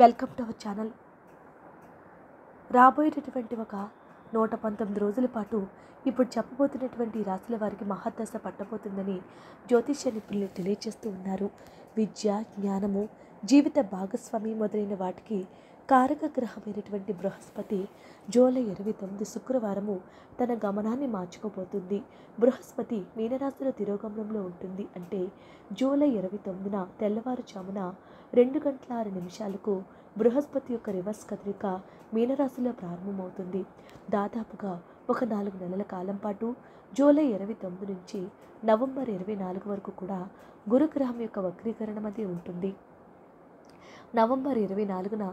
Welcome to our channel. రాబోయేటటువంటి ఒక నూట పంతొమ్మిది రోజుల పాటు ఇప్పుడు చెప్పబోతున్నటువంటి రాశుల వారికి మహాదశ పట్టబోతుందని జ్యోతిష్య నిపుణులు తెలియజేస్తూ ఉన్నారు. విద్య జ్ఞానము జీవిత భాగస్వామి మొదలైన వాటికి కారక గ్రహమైనటువంటి బృహస్పతి జూలై ఇరవై తొమ్మిది శుక్రవారము తన గమనాన్ని మార్చుకోబోతుంది. బృహస్పతి మీనరాశిలో తిరోగమనంలో ఉంటుంది. అంటే జూలై ఇరవై తొమ్మిదిన తెల్లవారుజామున రెండు గంటల ఆరు నిమిషాలకు బృహస్పతి యొక్క రివర్స్ కదలిక మీనరాశిలో ప్రారంభమవుతుంది. దాదాపుగా ఒక నాలుగు నెలల కాలం పాటు జూలై ఇరవై తొమ్మిది నుంచి నవంబర్ ఇరవై నాలుగు వరకు కూడా గురుగ్రహం యొక్క వక్రీకరణ మధ్య ఉంటుంది. నవంబర్ ఇరవై నాలుగున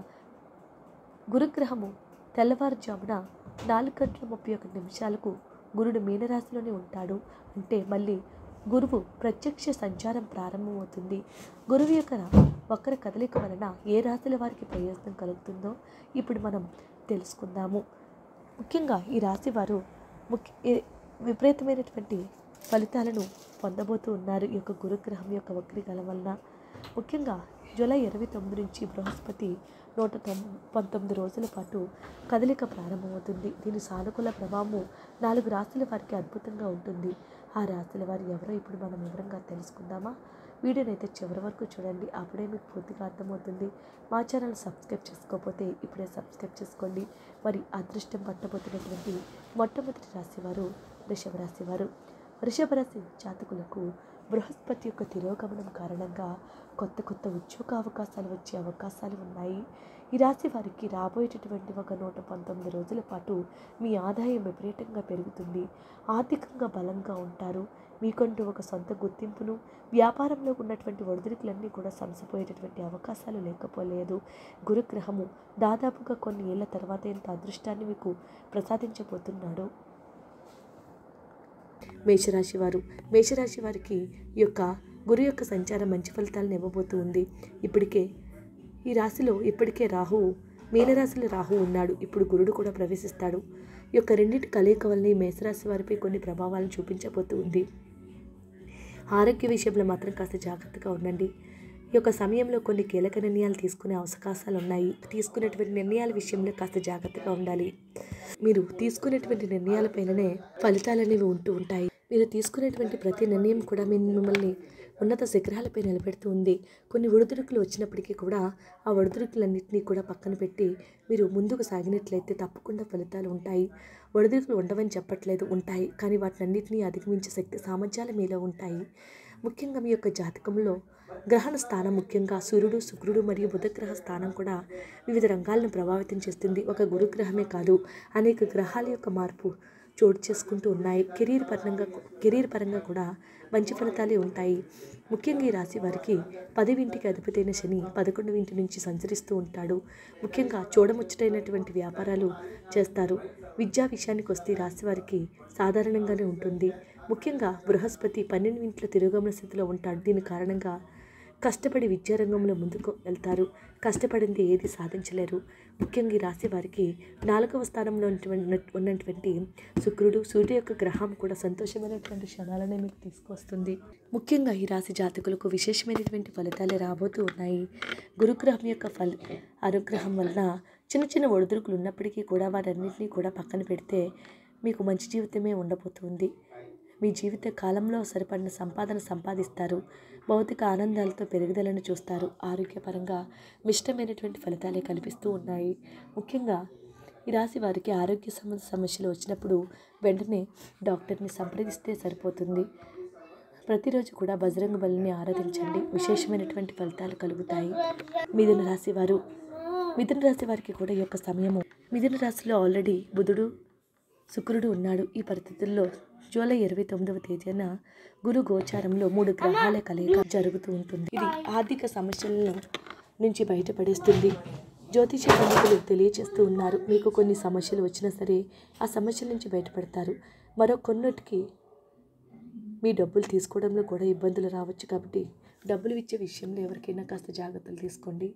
గురుగ్రహము తెల్లవారుజామున నాలుగు గంటల ముప్పై ఒకటి నిమిషాలకు గురుడు మీనరాశిలోనే ఉంటాడు. అంటే మళ్ళీ గురువు ప్రత్యక్ష సంచారం ప్రారంభమవుతుంది. గురువు యొక్క వక్ర కదలిక వలన ఏ రాశుల వారికి ప్రయోజనం కలుగుతుందో ఇప్పుడు మనం తెలుసుకుందాము. ముఖ్యంగా ఈ రాశి వారు ముఖ్య విపరీతమైనటువంటి ఫలితాలను పొందబోతూ ఉన్నారు ఈ యొక్క గురుగ్రహం యొక్క వక్రీకరణ వలన. ముఖ్యంగా జూలై ఇరవై తొమ్మిది నుంచి బృహస్పతి నూట తొం పంతొమ్మిది రోజుల పాటు కదలిక ప్రారంభమవుతుంది. దీని సానుకూల ప్రభావము నాలుగు రాశుల వారికి అద్భుతంగా ఉంటుంది. ఆ రాశుల వారు ఎవరో ఇప్పుడు మనం వివరంగా తెలుసుకుందామా? వీడియోని అయితే చివరి వరకు చూడండి. అప్పుడే మీకు పూర్తిగా అర్థమవుతుంది. మా ఛానల్ సబ్స్క్రైబ్ చేసుకోకపోతే ఇప్పుడే సబ్స్క్రైబ్ చేసుకోండి. మరి అదృష్టం పట్టబోతున్నటువంటి మొట్టమొదటి రాశివారు వృషభ రాశి వారు వృషభ రాశి జాతకులకు బృహస్పతి యొక్క తిరోగమనం కారణంగా కొత్త కొత్త ఉద్యోగ అవకాశాలు వచ్చే అవకాశాలు ఉన్నాయి. ఈ రాశి వారికి రాబోయేటటువంటి ఒక నూట పంతొమ్మిది రోజుల పాటు మీ ఆదాయం విపరీతంగా పెరుగుతుంది. ఆర్థికంగా బలంగా ఉంటారు. మీకంటూ ఒక సొంత గుర్తింపును వ్యాపారంలో ఉన్నటువంటి ఒడిదుడుకులన్నీ కూడా సంసపోయేటటువంటి అవకాశాలు లేకపోలేదు. గురుగ్రహము దాదాపుగా కొన్ని ఏళ్ళ తర్వాత ఇంత అదృష్టాన్ని మీకు ప్రసాదించబోతున్నాడు. మేషరాశి వారు. మేషరాశి వారికి యొక్క గురు యొక్క సంచారం మంచి ఫలితాలను ఇవ్వబోతూ ఉంది. ఇప్పటికే ఈ రాశిలో ఇప్పటికే రాహువు మీనరాశిలో రాహు ఉన్నాడు. ఇప్పుడు గురుడు కూడా ప్రవేశిస్తాడు. ఈ యొక్క రెండింటి కలయిక వలన మేషరాశి వారిపై కొన్ని ప్రభావాలను చూపించబోతూ ఉంది. ఆరోగ్య విషయంలో మాత్రం కాస్త జాగ్రత్తగా ఉండండి. ఈ యొక్క సమయంలో కొన్ని కీలక నిర్ణయాలు తీసుకునే అవకాశాలు ఉన్నాయి. తీసుకునేటువంటి నిర్ణయాల విషయంలో కాస్త జాగ్రత్తగా ఉండాలి. మీరు తీసుకునేటువంటి నిర్ణయాలపైననే ఫలితాలు అనేవి ఉంటూ ఉంటాయి. మీరు తీసుకునేటువంటి ప్రతి నిర్ణయం కూడా మీ- మిమ్మల్ని ఉన్నత శిఖరాలపై నిలబెడుతూ ఉంది. కొన్ని ఒడిదుడుకులు వచ్చినప్పటికీ కూడా ఆ ఒడిదుడుకులన్నింటినీ కూడా పక్కన పెట్టి మీరు ముందుకు సాగినట్లయితే తప్పకుండా ఫలితాలు ఉంటాయి. ఒడిదుడుకులు ఉండవని చెప్పట్లేదు ఉంటాయి. కానీ వాటినన్నింటినీ అధిగమించే శక్తి సామర్థ్యాలు మీలో ఉంటాయి. ముఖ్యంగా మీ యొక్క జాతకంలో గ్రహణ స్థానం ముఖ్యంగా సూర్యుడు శుక్రుడు మరియు బుధగ్రహ స్థానం కూడా వివిధ రంగాలను ప్రభావితం చేస్తుంది. ఒక గురుగ్రహమే కాదు అనేక గ్రహాల యొక్క మార్పు చోటు చేసుకుంటూ ఉన్నాయి. కెరీర్ పరంగా కెరీర్ పరంగా కూడా మంచి ఫలితాలే ఉంటాయి. ముఖ్యంగా ఈ రాశి వారికి పదివింటికి అధిపతైన శని పదకొండు ఇంటి నుంచి సంచరిస్తూ ఉంటాడు. ముఖ్యంగా చూడముచ్చటైనటువంటి వ్యాపారాలు చేస్తారు. విద్యా విషయానికి వస్తే రాశి వారికి సాధారణంగానే ఉంటుంది. ముఖ్యంగా బృహస్పతి పన్నెండు ఇంట్ల తిరోగమన స్థితిలో ఉంటాడు. దీని కారణంగా కష్టపడి విద్యారంగంలో ముందుకు వెళ్తారు. కష్టపడింది ఏది సాధించలేరు. ముఖ్యంగా ఈ రాశి వారికి నాలుగవ స్థానంలో ఉన్నటువంటి ఉన్నటువంటి శుక్రుడు సూర్యుడు యొక్క గ్రహం కూడా సంతోషమైనటువంటి క్షణాలనే మీకు తీసుకొస్తుంది. ముఖ్యంగా ఈ రాశి జాతకులకు విశేషమైనటువంటి ఫలితాలే రాబోతూ ఉన్నాయి. గురుగ్రహం యొక్క ఫల అనుగ్రహం వలన చిన్న చిన్న ఒడిదుడుకులు ఉన్నప్పటికీ కూడా వాటన్నింటినీ కూడా పక్కన పెడితే మీకు మంచి జీవితమే ఉండబోతుంది. మీ జీవిత కాలంలో సరిపడిన సంపాదన సంపాదిస్తారు. భౌతిక ఆనందాలతో పెరుగుదలను చూస్తారు. ఆరోగ్యపరంగా మిష్టమైనటువంటి ఫలితాలే కనిపిస్తూ ఉన్నాయి. ముఖ్యంగా ఈ రాశి వారికి ఆరోగ్య సంబంధ సమస్యలు వచ్చినప్పుడు వెంటనే డాక్టర్ని సంప్రదిస్తే సరిపోతుంది. ప్రతిరోజు కూడా బజరంగ బలిని ఆరాధించండి. విశేషమైనటువంటి ఫలితాలు కలుగుతాయి. మిథున రాశి వారు మిథున రాశి వారికి కూడా ఈ యొక్క సమయము. మిథున రాశిలో ఆల్రెడీ బుధుడు శుక్రుడు ఉన్నాడు. ఈ పరిస్థితుల్లో జూలై ఇరవై తొమ్మిదవ తేదీన గురు గోచారంలో మూడు గ్రహాల కలయిక జరుగుతూ ఉంటుంది. ఇది ఆర్థిక సమస్యలను నుంచి బయటపడేస్తుంది. జ్యోతిష పండితులు తెలియచేస్తూ ఉన్నారు మీకు కొన్ని సమస్యలు వచ్చినా సరే ఆ సమస్యల నుంచి బయటపడతారు. మరో కొన్నిటికి మీ డబ్బులు తీసుకోవడంలో కూడా ఇబ్బందులు రావచ్చు కాబట్టి డబ్బులు ఇచ్చే విషయంలో ఎవరికైనా కాస్త జాగ్రత్తలు తీసుకోండి.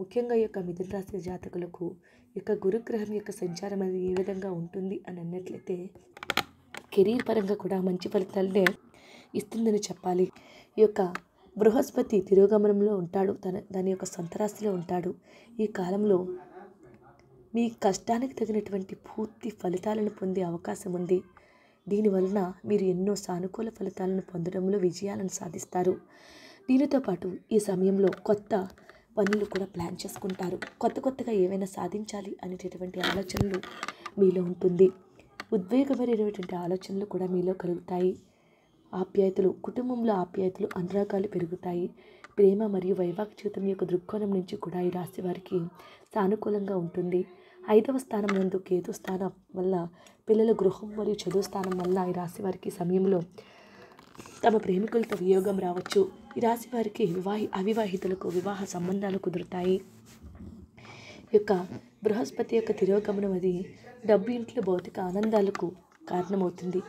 ముఖ్యంగా ఈ యొక్క మిథున రాశి జాతకులకు ఈ యొక్క గురుగ్రహం యొక్క సంచారం అనేది ఏ విధంగా ఉంటుంది అని అన్నట్లయితే కెరీర్ పరంగా కూడా మంచి ఫలితాలనే ఇస్తుందని చెప్పాలి. ఈ యొక్క బృహస్పతి తిరోగమనంలో ఉంటాడు. తన దాని యొక్క సొంత రాశిలో ఉంటాడు. ఈ కాలంలో మీ కష్టానికి తగినటువంటి పూర్తి ఫలితాలను పొందే అవకాశం ఉంది. దీనివలన మీరు ఎన్నో సానుకూల ఫలితాలను పొందడంలో విజయాలను సాధిస్తారు. దీనితో పాటు ఈ సమయంలో కొత్త పనులు కూడా ప్లాన్ చేసుకుంటారు. కొత్త కొత్తగా ఏమైనా సాధించాలి అనేటటువంటి ఆలోచనలు మీలో ఉంటుంది. ఉద్వేగమైనటువంటి ఆలోచనలు కూడా మీలో కలుగుతాయి. ఆప్యాయతలు కుటుంబంలో ఆప్యాయతలు అనురాగాలు పెరుగుతాయి. ప్రేమ మరియు వైవాహిక జీవితం యొక్క దృక్కోణం నుంచి కూడా ఈ రాశి వారికి సానుకూలంగా ఉంటుంది. ఐదవ స్థానం నందు కేతు స్థానం వల్ల పిల్లల గృహం మరియు చదువు స్థానం వల్ల ఈ రాశి వారికి సమయంలో తమ ప్రేమికులతో వియోగం రావచ్చు. ఈ రాశి వారికి వివాహి అవివాహితులకు వివాహ సంబంధాలు కుదురుతాయి. యొక్క బృహస్పతి యొక్క తిరోగమనం అది డబ్బు ఇంట్లో భౌతిక ఆనందాలకు కారణమవుతుంది.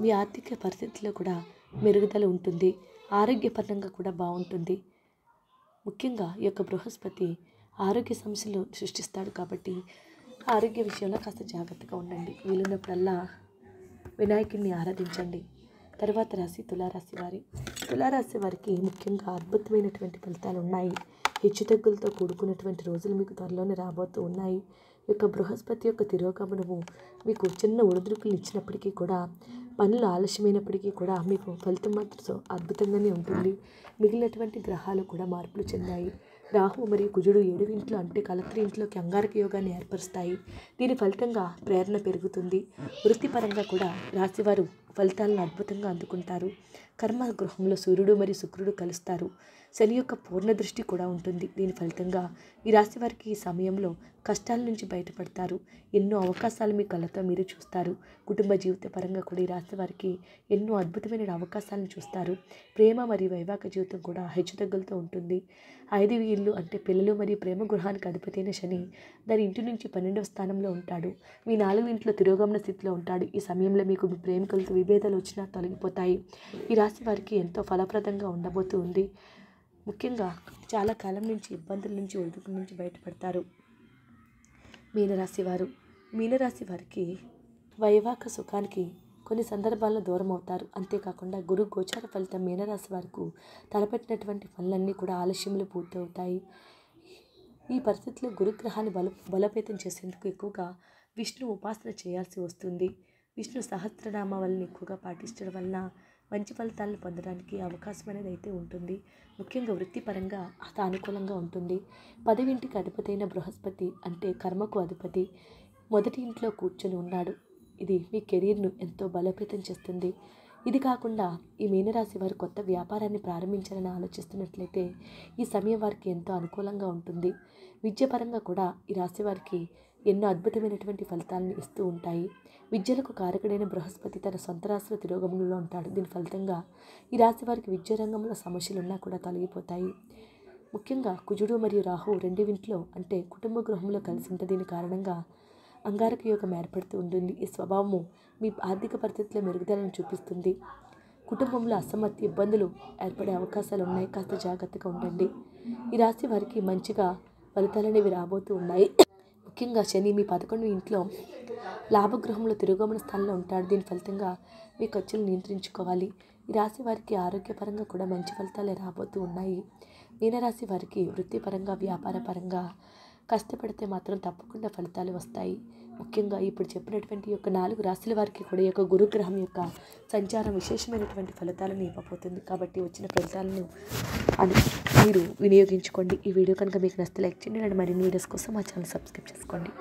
మీ ఆర్థిక పరిస్థితిలో కూడా మెరుగుదల ఉంటుంది. ఆరోగ్యపరంగా కూడా బాగుంటుంది. ముఖ్యంగా ఈ యొక్క బృహస్పతి ఆరోగ్య సమస్యలు సృష్టిస్తాడు కాబట్టి ఆరోగ్య విషయంలో కాస్త జాగ్రత్తగా ఉండండి. వీలున్నప్పుడల్లా వినాయకుడిని ఆరాధించండి. తర్వాత రాశి తులారాశి వారి. తులారాశి వారికి ముఖ్యంగా అద్భుతమైనటువంటి ఫలితాలు ఉన్నాయి. హెచ్చుతగ్గులతో కూడుకున్నటువంటి రోజులు మీకు త్వరలోనే రాబోతూ ఉన్నాయి. యొక్క బృహస్పతి యొక్క తిరోగమనము మీకు చిన్న ఒడిదుడుకులు ఇచ్చినప్పటికీ కూడా పనులు ఆలస్యమైనప్పటికీ కూడా మీకు ఫలితం మాత్రం అద్భుతంగానే ఉంటుంది. మిగిలినటువంటి గ్రహాలు కూడా మార్పులు చెందాయి. రాహు మరియు కుజుడు ఏడు ఇంట్లో అంటే కలత్రి ఇంట్లోకి అంగారక యోగాన్ని ఏర్పరుస్తాయి. దీని ఫలితంగా ప్రేరణ పెరుగుతుంది. వృత్తిపరంగా కూడా రాశివారు ఫలితాలను అద్భుతంగా అందుకుంటారు. కర్మ గృహంలో సూర్యుడు మరియు శుక్రుడు కలుస్తారు. శని యొక్క పూర్ణ దృష్టి కూడా ఉంటుంది. దీని ఫలితంగా ఈ రాశి వారికి ఈ సమయంలో కష్టాల నుంచి బయటపడతారు. ఎన్నో అవకాశాలు మీ కళ్ళతో మీరు చూస్తారు. కుటుంబ జీవిత పరంగా కూడా ఈ రాశి వారికి ఎన్నో అద్భుతమైన అవకాశాలను చూస్తారు. ప్రేమ మరియు వైవాహిక జీవితం కూడా హెచ్చుతగ్గులతో ఉంటుంది. ఐదు ఇల్లు అంటే పిల్లలు మరియు ప్రేమ గృహానికి అధిపతి అయిన శని దాని ఇంటి నుంచి పన్నెండవ స్థానంలో ఉంటాడు. మీ నాలుగు ఇంట్లో తిరోగమన స్థితిలో ఉంటాడు. ఈ సమయంలో మీకు మీ ప్రేమికులతో విభేదాలు వచ్చినా తొలగిపోతాయి. ఈ రాశి వారికి ఎంతో ఫలప్రదంగా ఉండబోతూ ఉంది. ముఖ్యంగా చాలా కాలం నుంచి ఇబ్బందుల నుంచి ఒడుకు నుంచి బయటపడతారు. మీనరాశి వారు మీనరాశి వారికి వైవాహిక సుఖానికి కొన్ని సందర్భాల్లో దూరం అవుతారు. అంతేకాకుండా గురు గోచార ఫలితం మీనరాశి వారికి తలపెట్టినటువంటి పనులన్నీ కూడా ఆలస్యంలో పూర్తవుతాయి. ఈ పరిస్థితిలో గురుగ్రహాన్ని బల బలోపేతం చేసేందుకు ఎక్కువగా విష్ణు ఉపాసన చేయాల్సి వస్తుంది. విష్ణు సహస్రనామావళిని ఎక్కువగా పాటించడం వలన మంచి ఫలితాలను పొందడానికి అవకాశం అనేది అయితే ఉంటుంది. ముఖ్యంగా వృత్తిపరంగా సానుకూలంగా ఉంటుంది. పదవింటికి అధిపతైన బృహస్పతి అంటే కర్మకు అధిపతి. మొదటి ఇంట్లో కూర్చొని ఉన్నాడు. ఇది మీ కెరీర్ను ఎంతో బలోపేతం చేస్తుంది. ఇది కాకుండా ఈ మీనరాశి వారు కొత్త వ్యాపారాన్ని ప్రారంభించాలని ఆలోచిస్తున్నట్లయితే ఈ సమయం వారికి ఎంతో అనుకూలంగా ఉంటుంది. విద్యపరంగా కూడా ఈ రాశి వారికి ఎన్నో అద్భుతమైనటువంటి ఫలితాలను ఇస్తూ ఉంటాయి. విద్యలకు కారకుడైన బృహస్పతి తన సొంత రాశుల తిరోగమనంలో ఉంటాడు. దీని ఫలితంగా ఈ రాశి వారికి విద్యా రంగంలో సమస్యలున్నా కూడా తొలగిపోతాయి. ముఖ్యంగా కుజుడు మరియు రాహు రెండు ఇంట్లో అంటే కుటుంబ గృహంలో కలిసి ఉంటే దీని కారణంగా అంగారక యోగం ఏర్పడుతూ ఉంటుంది. ఈ స్వభావము మీ ఆర్థిక పరిస్థితుల్లో మెరుగుదలను చూపిస్తుంది. కుటుంబంలో అసమ్మతి ఇబ్బందులు ఏర్పడే అవకాశాలు ఉన్నాయి. కాస్త జాగ్రత్తగా ఉండండి. ఈ రాశి వారికి మంచిగా ఫలితాలు అనేవి రాబోతూ ఉన్నాయి. ముఖ్యంగా శని మీ పదకొండు ఇంట్లో లాభగృహంలో తిరోగమన స్థానంలో ఉంటాడు. దీని ఫలితంగా మీ ఖర్చులు నియంత్రించుకోవాలి. ఈ రాశి వారికి ఆరోగ్యపరంగా కూడా మంచి ఫలితాలే రాబోతూ ఉన్నాయి. మీనరాశి వారికి వృత్తిపరంగా వ్యాపారపరంగా కష్టపడితే మాత్రం తప్పకుండా ఫలితాలు వస్తాయి. ముఖ్యంగా ఇప్పుడు చెప్పినటువంటి యొక్క నాలుగు రాశుల వారికి కూడా యొక్క గురుగ్రహం యొక్క సంచారం విశేషమైనటువంటి ఫలితాలను ఇవ్వబోతుంది. కాబట్టి వచ్చిన ఫలితాలను అని మీరు వినియోగించుకోండి. ఈ వీడియో కనుక మీకు నచ్చితే లైక్ చేయండి. అండ్ మరిన్ని వీడియోస్ కోసం మా ఛానల్ సబ్స్క్రైబ్ చేసుకోండి.